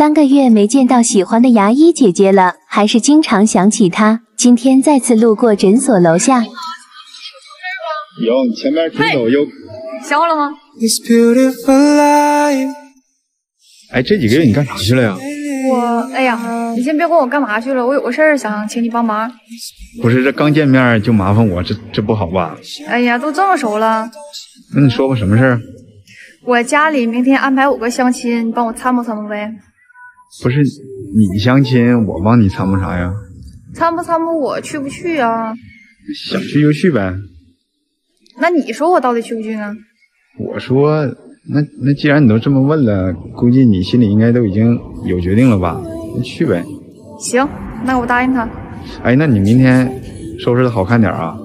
三个月没见到喜欢的牙医姐姐了，还是经常想起她。今天再次路过诊所楼下，有，你前面挺走有。想我了吗？哎，这几个月你干啥去了呀？我，哎呀，你先别管我干嘛去了，我有个事儿想请你帮忙。不是，这刚见面就麻烦我，这这不好吧？哎呀，都这么熟了。那你说吧，什么事儿？我家里明天安排五个相亲，你帮我参谋参谋呗。不是你相亲，我帮你参谋啥呀？参谋参谋，我去不去啊？想去就去呗。那你说我到底去不去呢？我说，那那既然你都这么问了，估计你心里应该都已经有决定了吧？那去呗。行，那我答应他。哎，那你明天收拾的好看点啊。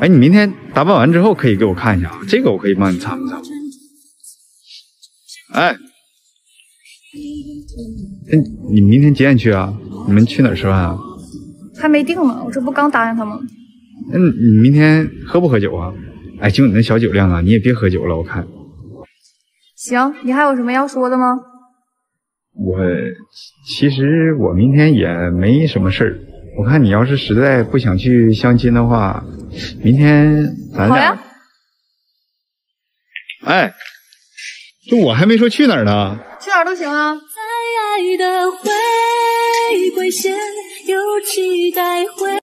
哎，你明天打扮完之后可以给我看一下啊，这个我可以帮你参谋参谋。哎。那你明天几点去啊？你们去哪儿吃饭啊？还没定呢，我这不刚答应他吗？那你明天喝不喝酒啊？哎，就你那小酒量啊，你也别喝酒了，我看。行，你还有什么要说的吗？我其实我明天也没什么事儿，我看你要是实在不想去相亲的话，明天咱俩。好呀。哎，这我还没说去哪儿呢。哪儿都行啊。再爱的回归线，有期待会。